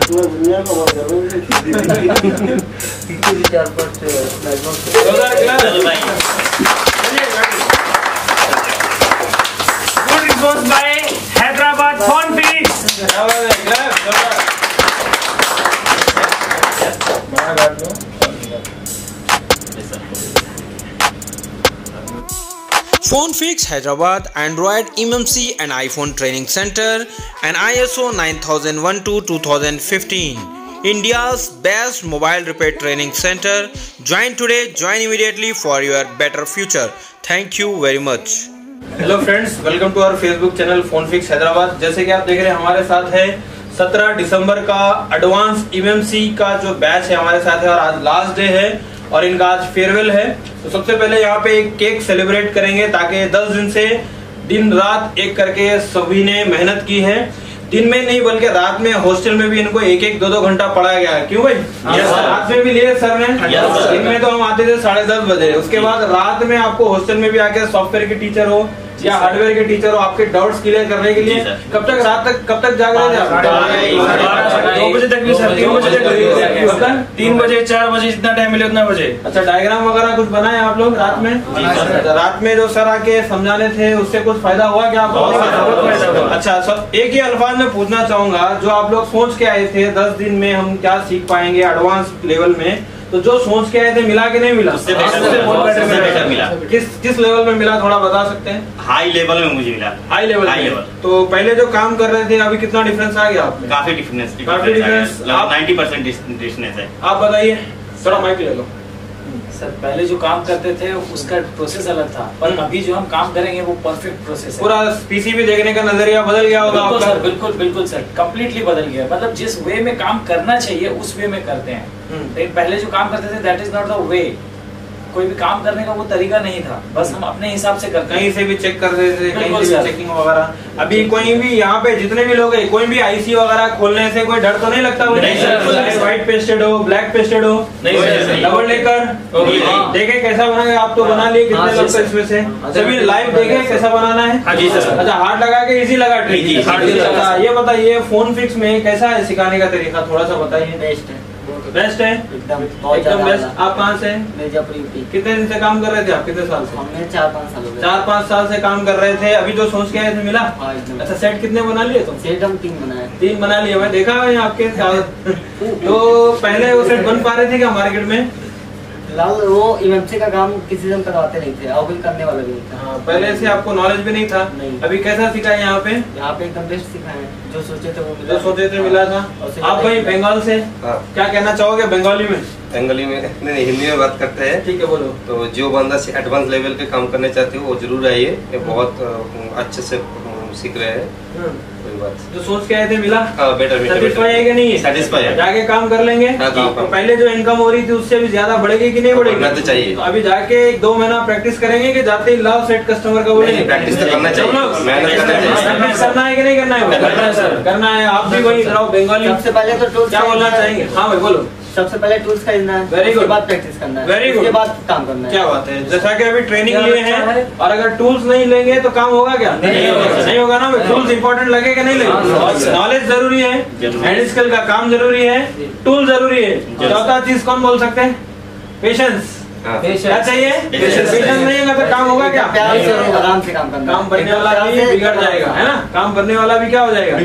दुनिया पे बहुत गर्व है phone fix Hyderabad android M M C and iPhone training centre and I S O nine thousand one two two thousand fifteen India's best mobile repair training centre join today join immediately for your better future thank you very much hello friends welcome to our Facebook channel phone fix Hyderabad जैसे कि आप देख रहे हैं, हमारे साथ है 17 दिसंबर का एडवांस ईएमसी का जो बैच है, हमारे साथ है और आज लास्ट डे है। और इनका आज फेयरवेल है। तो सबसे पहले यहाँ पे एक केक सेलिब्रेट करेंगे ताकि 10 दिन से दिन रात एक करके सभी ने मेहनत की है। दिन में नहीं बल्कि रात में हॉस्टल में भी इनको एक एक दो दो घंटा पढ़ाया गया है। क्यों भाई? Yes, रात में भी लिए सर ने। दिन में तो हम आते थे साढ़े दस बजे। उसके बाद रात में आपको हॉस्टल में भी आके सॉफ्टवेयर के टीचर हो या हार्डवेयर के टीचर हो आपके डाउट्स क्लियर करने के लिए कब तक रात तक कब तक जाग रहे दो बजे तक भी सर तीन बजे तक मतलब? तीन बजे चार बजे जितना टाइम मिले उतना बजे अच्छा डायग्राम वगैरह कुछ बनाए आप लोग रात में अच्छा, रात में जो सर आके समझाने थे उससे कुछ फ़ायदा हुआ क्या आपको। अच्छा सर एक ही अल्फाज में पूछना चाहूँगा जो आप लोग सोच के आए थे दस दिन में हम क्या सीख पाएँगे एडवांस लेवल में तो जो सोच के आए थे मिला कि नहीं मिला किस किस लेवल में मिला थोड़ा बता सकते हैं? हाई लेवल में मुझे मिला। हाई लेवल हाई लेवल तो पहले जो काम कर रहे थे अभी कितना डिफरेंस आ गया आप में काफ़ी डिफरेंस काफ़ी आप- नाइन्टी परसेंट डिफरेंस है। आप बताइए थोड़ा माइक ले लो। सर पहले जो काम करते थे उसका प्रोसेस अलग था। पर अभी जो हम काम करेंगे वो परफेक्ट प्रोसेस है। पूरा पीसीबी देखने का नज़रिया बदल गया होगा बिल्कुल सर बिल्कुल बिल्कुल सर। कम्प्लीटली बदल गया। मतलब जिस वे में काम करना चाहिए उस वे में करते हैं। हम्म। लेकिन पहले जो काम करते थे that is not the way कोई भी काम करने का वो तरीका नहीं था। बस हम अपने हिसाब से करते कहीं से भी चेक कर देते थे कहीं से भी चेकिंग वगैरह। अभी कोई भी यहाँ पे जितने भी लोग हैं कोई भी आईसी वगैरह खोलने से कोई डर तो नहीं लगता नहीं सर, चाहे नहीं सर। व्हाइट पेस्टेड हो ब्लैक पेस्टेड हो। डबल लेकर हाँ। देखे कैसा बनाए आप तो बना लिए हाँ, कितने लोग इसमें से? हाँ, सभी लाइव देखे कैसा बनाना है? हाँ अच्छा हार्ड लगा के इजी लगा ट्रिक। सर। ये बताइए फ़ोन फिक्स में कैसा है? सिखाने का तरीका थोड़ा सा बताइए। बेस्ट है। बेस्ट है? एकदम एकदम बेस्ट आप कहाँ से? मिर्जापुर यूपी कितने दिन से काम कर रहे थे आप? कितने साल से? हमने चार पाँच साल चार पाँच साल से काम कर रहे थे। अभी जो सोच के आए थे मिला? हाँ, अच्छा सेट कितने बना लिए तुम? सेट हम तीन बनाए। तीन बना लिए। मैं देखा आपके तो पहले वो सेट बन पा रहे थे क्या मार्केट में? फ़िलहाल वो का काम किसी से हम करवाते नहीं थे और कोई करने वाला भी नहीं था हाँ, पहले से आपको नॉलेज भी नहीं था। नहीं। अभी कैसा सीखा है यहाँ पे? यहाँ पे एकदम बेस्ट सिखाए हैं जो सोचे थे वो मिला। जो सोचे थे मिला था। आप भाई बंगाल से? हाँ। क्या कहना चाहोगे बंगाली में? बंगाली में? नहीं नहीं, हिंदी में बात करते हैं। ठीक है बोलो। तो जो बंदा से एडवांस लेवल पे काम करने चाहते हो वो ज़रूर आइए। बहुत अच्छे से सीख रहे हैं। कोई जो सोच के आए थे मिला? हाँ बेटर सेटिस्फाई है कि नहीं? है सेटिस्फाई है। जाके काम कर लेंगे। हाँ, तो पहले जो इनकम हो रही थी उससे भी ज़्यादा बढ़ेगी कि नहीं बढ़ेगी? तो चाहिए। तो अभी जाके एक दो महीना प्रैक्टिस करेंगे कि जाते ही लाभ सेट कस्टमर का बोले प्रैक्टिस तो करना चाहिए। करना है। की नहीं करना है करना है, सर। करना है आप भी वही बंगाली सबसे पहले तो क्या बोलना चाहेंगे? हाँ भाई बोलो। सबसे पहले टूल्स खरीदना है वेरी गुड बात बाद प्रैक्टिस करना है वेरी गुड बाद काम करना है। क्या बात है? जैसा कि अभी ट्रेनिंग लिए अच्छा हैं और अगर टूल्स नहीं लेंगे तो काम होगा क्या? नहीं होगा, ना? टूल्स इंपॉर्टेंट लगे कि नहीं लगेगा लगे नॉलेज ज़रूरी है। हैंड स्किल का काम ज़रूरी है। टूल ज़रूरी है। चौथा चीज़ कौन बोल सकते हैं? पेशेंस हाँ चाहिए? पेशेंस नहीं होगा तो काम होगा क्या? प्यार से आराम से काम करना। काम बनने वाला भी बिगड़ जाएगा है ना? काम बनने वाला भी क्या हो जाएगा?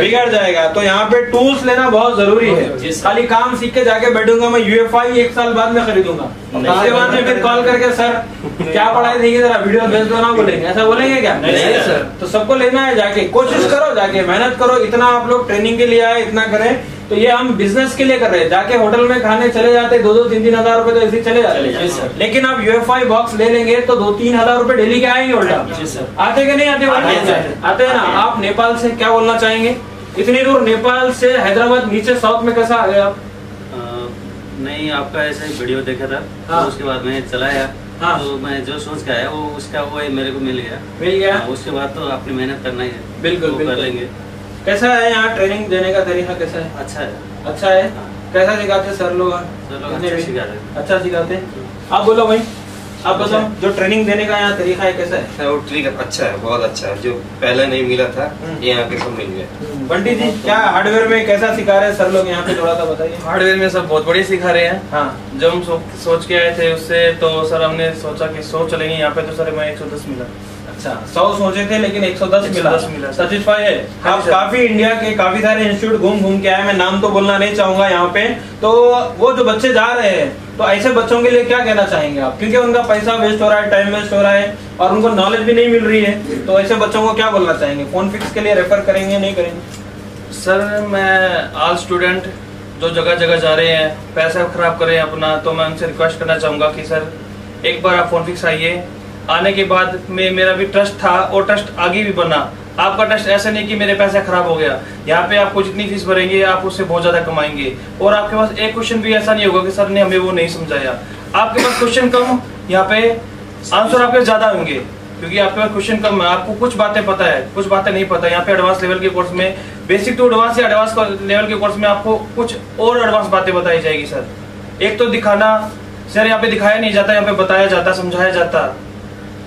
बिगड़ जाएगा। तो यहाँ पे टूल्स लेना बहुत ज़रूरी है। खाली काम सीख के जाके बैठूँगा मैं यूएफआई एक साल बाद में खरीदूँगा। उसके बाद में फिर कॉल करके सर क्या पढ़ाई थी जरा वीडियो भेज दो ना बोलेंगे। ऐसा बोलेंगे क्या? नहीं, सर। तो सबको लेना है जाके। कोशिश करो जाके मेहनत करो इतना आप लोग ट्रेनिंग के लिए आए इतना करें। तो ये हम बिज़नेस के लिए कर रहे हैं। जाके होटल में खाने चले जाते दो दो तीन तीन हज़ार रुपए तो ऐसे चले जाते। जाते। लेकिन आप यूएफआई बॉक्स ले लेंगे तो दो तीन हज़ार रुपए डेली के आएँगे उल्टा। आते कि नहीं आते? आते हैं, हैं। ना? आप नेपाल से क्या बोलना चाहेंगे? इतनी दूर नेपाल से हैदराबाद नीचे साउथ में कैसा आ गए आप? नहीं आपका ऐसा ही वीडियो देखा था। हाँ। तो उसके बाद मैंने चलाया। हाँ। तो मैं जो सोच के आया वो उसका वो मेरे को मिल गया। मिल गया? हाँ, उसके बाद तो अपनी मेहनत करना ही है। बिल्कुल, वो कर लेंगे। कैसा है यहाँ ट्रेनिंग देने का तरीका? कैसा है? अच्छा है। अच्छा है? कैसा सिखाते सर लोग? सर लोग कितने अच्छा हैं। अच्छा सिखाते आप बोलो भाई। आप बताओ जो ट्रेनिंग देने का यहाँ तरीका है कैसा है? वो ट्रिक अच्छा है बहुत अच्छा है। जो पहले नहीं मिला था हम्म। ये यहाँ पे सब मिल गया। बंटी जी क्या हार्डवेयर में कैसा सिखा रहे हैं सर लोग यहाँ पे? थोड़ा सा बताइए। हार्डवेयर में सब बहुत बढ़िया सिखा रहे हैं। हाँ। जब हम सो, सोच के आए थे उससे तो सर हमने सोचा कि सौ चलेंगे यहाँ पे तो सर हमें 110 मिला। अच्छा सौ सोचे थे लेकिन 110 मिला। 110 मिला। सेटिस्फाई है? हाँ आप काफ़ी इंडिया के काफ़ी सारे इंस्टीट्यूट घूम घूम के आए मैं नाम तो बोलना नहीं चाहूँगा यहाँ पे। तो वो जो बच्चे जा रहे हैं तो ऐसे बच्चों के लिए क्या कहना चाहेंगे आप? क्योंकि उनका पैसा वेस्ट हो रहा है टाइम वेस्ट हो रहा है और उनको नॉलेज भी नहीं मिल रही है। तो ऐसे बच्चों को क्या बोलना चाहेंगे? फ़ोन फिक्स के लिए रेफर करेंगे नहीं करेंगे? सर मैं ऑल स्टूडेंट जो जगह जगह जा रहे हैं पैसा खराब कर रहे हैं अपना तो मैं उनसे रिक्वेस्ट करना चाहूँगा कि सर एक बार आप फ़ोन फिक्स आइए आने के बाद में मेरा भी ट्रस्ट था और ट्रस्ट आगे भी बना। आपका ट्रस्ट ऐसा नहीं कि मेरे पैसे खराब हो गया। यहाँ पे आपको जितनी फ़ीस भरेंगे, आप उससे बहुत ज़्यादा कमाएँगे। और आपके पास एक क्वेश्चन भी ऐसा नहीं होगा कि सर ने हमें वो नहीं समझाया। आपके पास क्वेश्चन कम, यहाँ पे आंसर आपके ज़्यादा होंगे। क्योंकि आपके पास क्वेश्चन कम है। आपको कुछ बातें पता है, कुछ बातें नहीं पता। यहाँ पे एडवांस लेवल के कोर्स में बेसिक टू एडवांस या एडवांस लेवल के कोर्स में आपको कुछ और एडवांस बातें बताई जाएगी, सर। एक तो दिखाना, सर, यहाँ पे दिखाया नहीं जाता, यहाँ पे बताया जाता, समझाया जाता।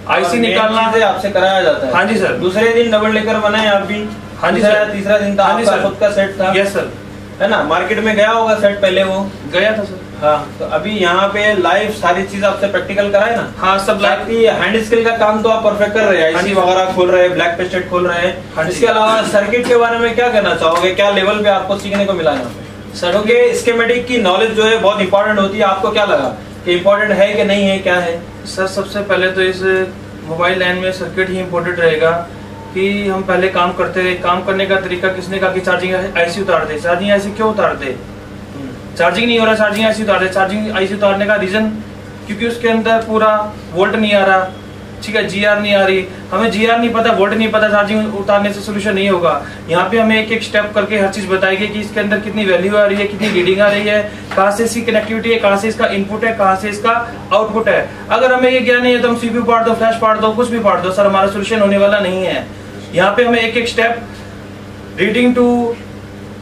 आईसी निकालना। चीज़ें आपसे कराया जाता है। हाँ जी, सर। दूसरे दिन डबल लेकर बनाए आप भी। हाँ जी, सर। तीसरा दिन था हाँ आपका खुद का सेट था। यस सर है ना? मार्केट में गया होगा सेट पहले वो। गया था सर। हाँ तो अभी यहाँ पे लाइव सारी चीज़ आपसे प्रैक्टिकल कराए ना? हाँ सब लाइव बाकी हैंड स्किल का काम तो आप परफेक्ट कर रहे हैं। हाँ आईसी वगैरह खोल रहे हैं ब्लैक पेस्टेड खोल रहे हाँ। हैं इसके अलावा सर्किट के बारे में क्या कहना चाहोगे? क्या लेवल पे आपको सीखने को मिला यहाँ पे? सर क्योंकि स्कीमेटिक की नॉलेज जो है बहुत इंपॉर्टेंट होती है। आपको क्या लगा? कि इंपॉर्टेंट है कि नहीं है क्या है? सर सबसे पहले तो इस मोबाइल लाइन में सर्किट ही इम्पोर्टेंट रहेगा कि हम पहले काम करते रहे। काम करने का तरीका किसने कहा कि चार्जिंग आईसी उतार दे? चार्जिंग आईसी क्यों उतार दे? चार्जिंग नहीं हो रहा चार्जिंग आईसी उतार दे। चार्जिंग आईसी उतारने का रीजन क्योंकि उसके अंदर पूरा वोल्ट नहीं आ रहा। ठीक है जीआर नहीं आ रही। हमें जीआर नहीं पता वोल्ट नहीं पता चार्जिंग उतारने से सोल्यूशन नहीं होगा। यहाँ पे हमें एक एक स्टेप करके हर चीज़ बताएगी कि इसके अंदर कितनी वैल्यू आ रही है, कितनी रीडिंग आ रही है, कहाँ से इसकी कनेक्टिविटी है, कहाँ से इसका इनपुट है, कहाँ से इसका आउटपुट है। अगर हमें ये ज्ञान नहीं है तो हम सीपीयू पाड़ दो फ्लैश पाड़ दो, कुछ भी पाड़ दो, सर, हमारा सोल्यूशन होने वाला नहीं है। यहाँ पे हमें एक एक स्टेप रीडिंग टू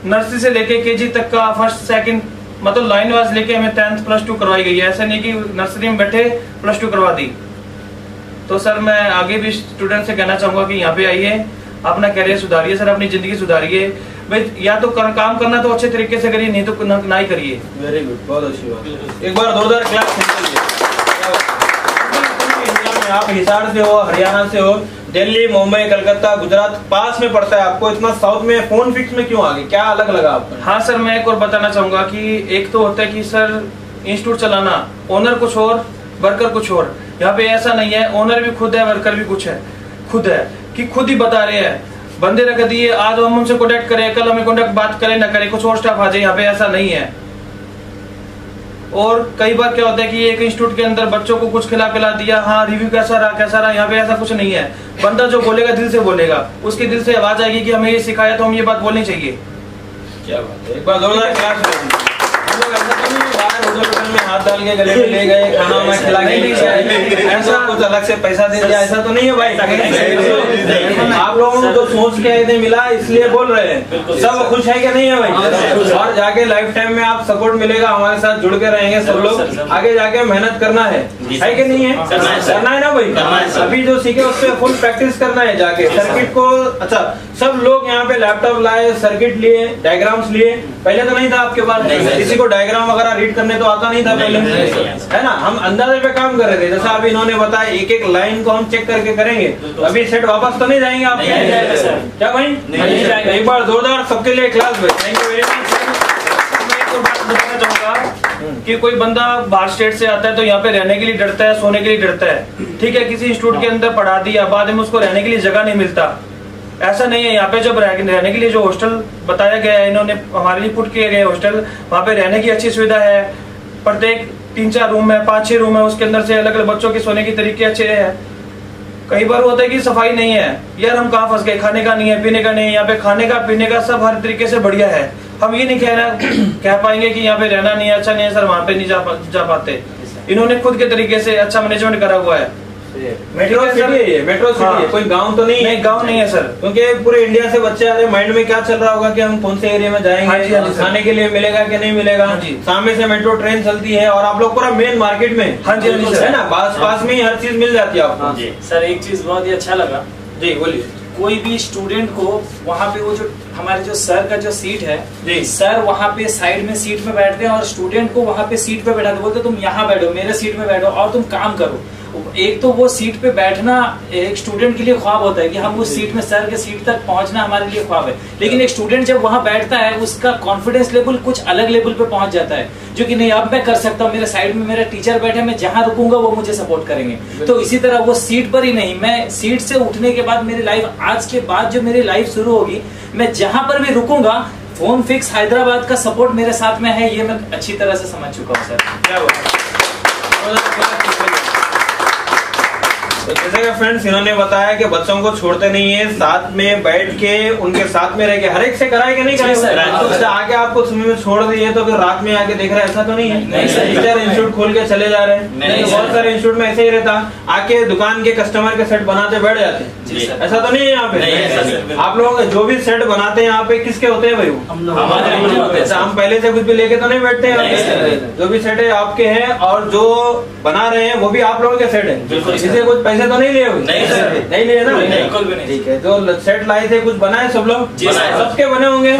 नर्सरी से लेके केजी तक का फ़र्स्ट सेकंड मतलब लाइन वाइज लेके हमें टेंथ प्लस टू करवाई गई है। ऐसा नहीं कि नर्सरी में बैठे प्लस टू करवा दी। तो सर मैं आगे भी स्टूडेंट से कहना चाहूँगा कि यहाँ पे आइए अपना करियर सुधारिए सर अपनी ज़िंदगी सुधारिए। भाई या तो कर, काम करना तो अच्छे तरीके से करिए नहीं तो ना, ना ही करिए। वेरी गुड बहुत अच्छी बात। एक बार जोरदार क्लास आप हिसार से हो हरियाणा से हो दिल्ली मुंबई कलकत्ता गुजरात पास में पड़ता है आपको इतना साउथ में फ़ोन फिक्स में क्यों आ गए? क्या अलग लगा आपको? हाँ सर मैं एक और बताना चाहूँगा कि एक तो होता है कि सर इंस्टीट्यूट चलाना ओनर कुछ और वर्कर कुछ और। यहाँ पे ऐसा नहीं है ओनर भी खुद है वर्कर भी कुछ है। खुद है, कि खुद ही बता रहे हैं। बंदे रख दिए आज हम उनसे कॉन्टेक्ट करें, कल हमें कॉन्टेक्ट बात करें, ना करें, कुछ और स्टाफ आ जाए, यहाँ पे ऐसा नहीं है। और कई बार क्या होता है कि एक इंस्टीट्यूट के अंदर बच्चों को कुछ खिला पिला दिया हाँ रिव्यू कैसा रहा कैसा रहा, यहाँ पे ऐसा कुछ नहीं है। बंदा जो बोलेगा, दिल से बोलेगा। उसके दिल से आवाज़ आएगी कि हमें ये सिखाया तो हम ये बात बोलनी चाहिए। क्या बात है। एक बार जोरदार तो में हाथ डाल के गले में ले गए खाना वाना खिला के। ऐसा कुछ अलग से पैसा दे दिया ऐसा तो नहीं है भाई। आप लोगों को जो सोच के आए थे मिला इसलिए बोल रहे हैं। सब खुश है कि नहीं है भाई? और जाके लाइफ टाइम में आप सपोर्ट मिलेगा हमारे साथ जुड़ के रहेंगे सब लोग। आगे जाके मेहनत करना है। है कि नहीं है? करना है ना भाई? अभी जो सीखे उस पर फुल प्रैक्टिस करना है जाके। सर्किट को अच्छा सब लोग यहाँ पे लैपटॉप लाए सर्किट लिए डायग्राम्स लिए। पहले तो नहीं था आपके पास। किसी को डायग्राम वगैरह रीड करने तो आता नहीं था पहले। है ना? हम अंदाजे पे काम कर रहे थे। जैसा अभी इन्होंने बताया एक एक लाइन को हम चेक करके करेंगे। तो अभी सेट वापस तो नहीं जाएँगे आप? क्या भाई? एक बार जोरदार सबके लिए क्लास भाई थैंक यू वेरी मच मैं एक और बात बताना चाहूँगा कि कोई बंदा बाहर स्टेट से आता है तो यहाँ पे रहने के लिए डरता है सोने के लिए डरता है। ठीक है? किसी इंस्टीट्यूट के अंदर पढ़ा दिया बाद में उसको रहने के लिए जगह नहीं मिलता। ऐसा नहीं है यहाँ पे जब रहने के लिए जो हॉस्टल बताया गया है इन्होंने हमारे लिए पुट किए गए हॉस्टल वहाँ पे रहने की अच्छी सुविधा है। प्रत्येक तीन चार रूम है पाँच छह रूम है उसके अंदर से अलग अलग बच्चों के सोने के तरीके अच्छे हैं। कई बार होता है कि सफ़ाई नहीं है। यार हम कहाँ फंस गए? खाने का नहीं है पीने का नहीं है। यहाँ पे खाने का पीने का सब हर तरीके से बढ़िया है। हम ये नहीं कह रहे कह पाएँगे कि यहाँ पे रहना नहीं है अच्छा नहीं है सर वहाँ पे नहीं जा, पा, जा पाते। इन्होंने खुद के तरीके से अच्छा मैनेजमेंट करा हुआ है। मेट्रो सिटी है ये मेट्रो सिटी है हाँ। कोई गाँव तो नहीं है? नहीं गाँव नहीं है सर। क्योंकि पूरे इंडिया से बच्चे आ रहे हैं माइंड में क्या चल रहा होगा कि हम कौन से एरिया में हाँ जी, हाँ जाएँगे जी, खाने के लिए मिलेगा कि नहीं मिलेगा? हाँ जी। सामने से मेट्रो ट्रेन चलती है और आप लोग पूरा मेन मार्केट में। हाँ जी, हाँ। है ना? पास पास में ही हर चीज़ मिल जाती है आपको। सर एक चीज़ बहुत ही अच्छा लगा। जी बोलिए। कोई भी स्टूडेंट को वहाँ पे वो जो हमारे जो सर का जो सीट है जी। सर वहाँ पे साइड में सीट पे बैठते हैं और स्टूडेंट को वहाँ पे सीट पे बैठाते बोलते तुम यहाँ बैठो मेरे सीट में बैठो और तुम काम करो। एक तो वो सीट पे बैठना एक स्टूडेंट के लिए ख्वाब होता है कि हम उस सीट में सर के सीट तक पहुँचना हमारे लिए ख्वाब है। लेकिन एक स्टूडेंट जब वहाँ बैठता है उसका कॉन्फिडेंस लेवल कुछ अलग लेवल पे पहुँच जाता है। जो कि नहीं अब मैं कर सकता हूँ मेरे साइड में मेरा टीचर बैठे मैं जहाँ रुकूँगा वो मुझे सपोर्ट करेंगे। तो इसी तरह वो सीट पर ही नहीं मैं सीट से उठने के बाद मेरी लाइफ आज के बाद जो मेरी लाइफ शुरू होगी मैं जहाँ पर भी रुकूँगा फ़ोन फिक्स हैदराबाद का सपोर्ट मेरे साथ में है ये मैं अच्छी तरह से समझ चुका हूँ सर। क्या हुआ तो जैसे कि फ्रेंड्स इन्होंने बताया कि बच्चों को छोड़ते नहीं है साथ में बैठ के उनके साथ में रह के हर एक से कराए कि नहीं। कराए तो आके आपको सुबह में छोड़ दिए तो फिर रात में आके देख रहे हैं ऐसा तो नहीं है नहीं, सर। टीचर इंस्टीट्यूट खोल के चले जा रहे हैं सर। बहुत सारे इंस्टीट्यूट में ऐसे ही रहता आके दुकान के कस्टमर के सेट बनाते बैठ जाते हैं ऐसा तो नहीं है यहाँ पे। आप लोग जो भी सेट बनाते हैं यहाँ पे किसके होते हैं भाई हम हमारे हमारे होते हैं, ऐसा हम पहले से कुछ भी लेके तो नहीं बैठते हैं। जो भी सेट है आपके हैं और जो बना रहे हैं वो भी आप लोगों के सेट है। इससे कुछ पैसे तो नहीं लिए हुए नहीं, सर। नहीं लिए ना बिल्कुल भी नहीं। ठीक है जो सेट लाए थे कुछ बनाए सब लोग सबके बने होंगे।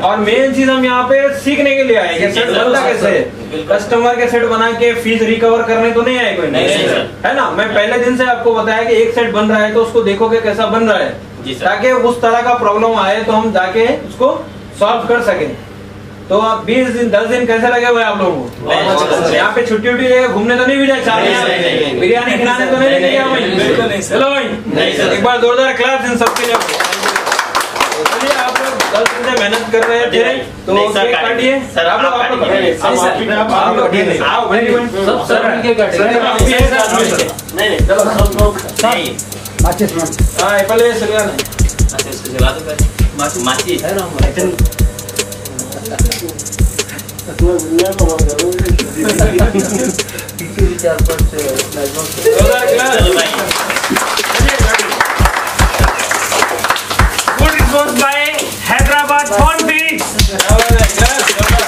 और मेन चीज़ हम यहाँ पे सीखने के लिए आए सेट बनता कैसे है। कस्टमर के सेट बना के फ़ीस रिकवर करने तो नहीं आए कोई नहीं, नहीं, सर। है ना? मैं पहले दिन से आपको बताया कि एक सेट बन रहा है तो उसको देखोगे कैसा बन रहा है। ताकि उस तरह का प्रॉब्लम आए तो हम जाके उसको सॉल्व कर सके। तो आप बीस दिन दस दिन कैसे लगे हुए आप लोगों को? नहीं। यहाँ पे छुट्टी उट्टी लेके घूमने तो नहीं भी जाए नहीं? नहीं, नहीं, नहीं। बिरयानी खिलाने तो नहीं नहीं, लेके नहीं, नहीं। चलो भाई। एक बार जोरदार क्लास इन सबके लिए। से मेहनत कर रहे थे तो नहीं, सर, काटिए। काटिए सर, आप लोग आप आप लोग काटिए। काटिए। नहीं, सर। आप अपने आप आप लोग काटिए। आओ भाई सब सर मिलके हैं, हैं, सर। नहीं नहीं चलो सब लोग नहीं हाँ ये पहले सलमान है अच्छा इसको जला दो पहले माची तुम्हें दुनिया को मत करो चार पाँच लगभग जोरदार क्लास चलो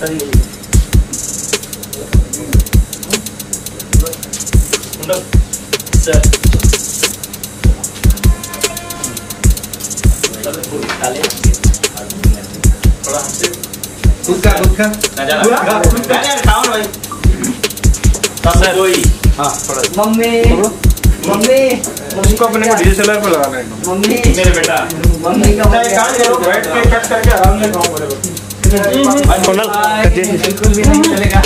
भाई गुड रिस्पॉन्स बाय गया उठाओ उठाओ सर थोड़ा हमसे खुद का खुद का ना जाना नहीं नहीं खाओ ना भाई। सब कोई मम्मी मम्मी उसको अपने को डीएसएलआर पे लगाना है। मम्मी। मेरे बेटा। मम्मी का काम करो बैठ के कट करके आराम से खाओ मेरे को बिल्कुल भी नहीं चलेगा।